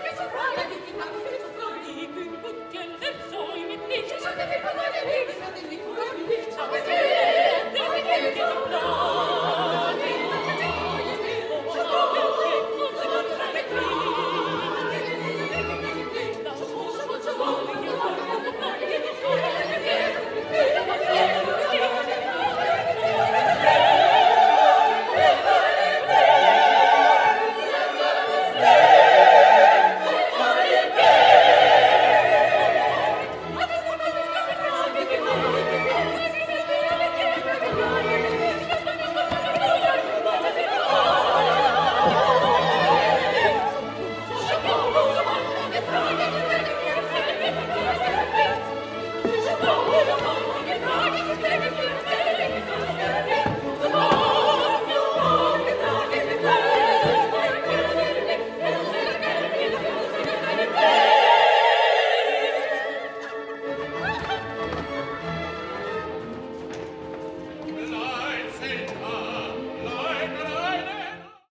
Ich hatte mich von deinem Leben, ich hatte mich von deinem Leben, ich hatte mich von deinem Leben, ich